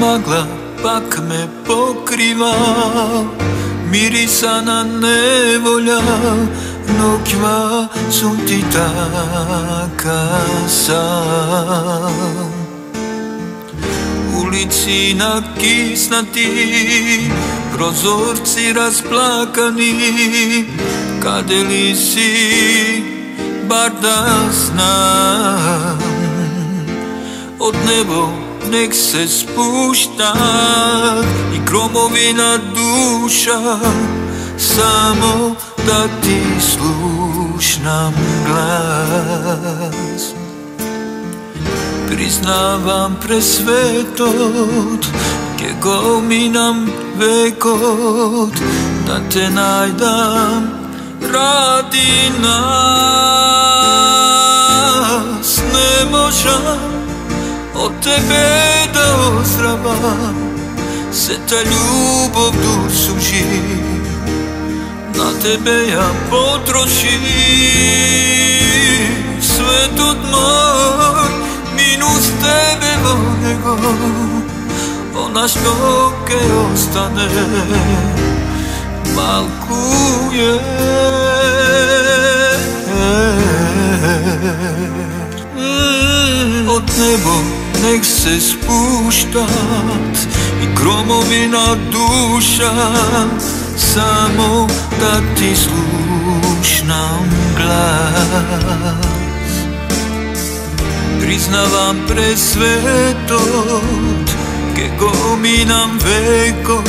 Magla pak me pokriva. Mirisana nevolja Noćima su ti taka sam Ulici nakisnati Prozorci rasplakani Kade li si Bar da znam. Od nebo nek se spušta i gromovina duša samo da ti slušnam glas. Priznavam presvetot Ke gominam vekot Da te najdam radi nas. Ne možem od tebe da ozdravam Se ta ljubav dušu živ Na tebe ja potrošim Sve od moj Minus tebe nego Ona što ke ostane. Malkuje. Mm, Od nebo nek se spuštat i gromovina duša samo da ti slušnam glas. Priznavam presvetot ke gominam vekot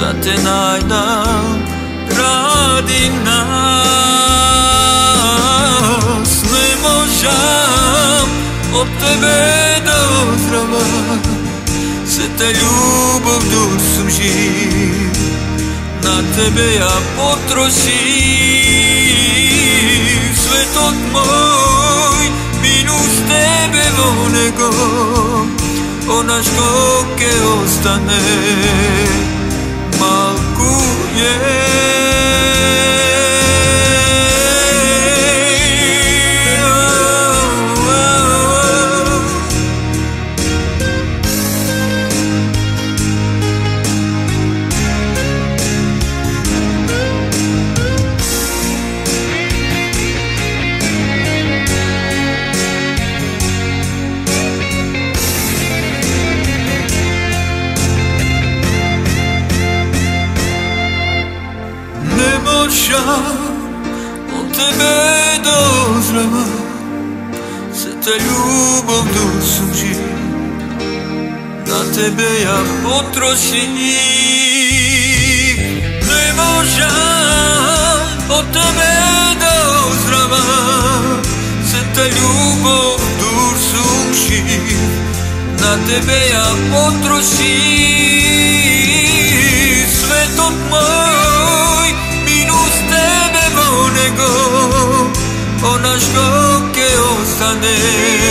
da te najdam radi nas. Ne možem od tebe Se ta ljubav dušom živ Na tebe ja potrošim. Sve to moj Minus tebe vonego Ona što ke ostane Malku je od tebe dozrava Se ta ljubav dušu živ Na tebe ja potrošim Ne možem od tebe dozrava Se ta ljubav dušu živ Na tebe ja potrošim aşk okey olsa ne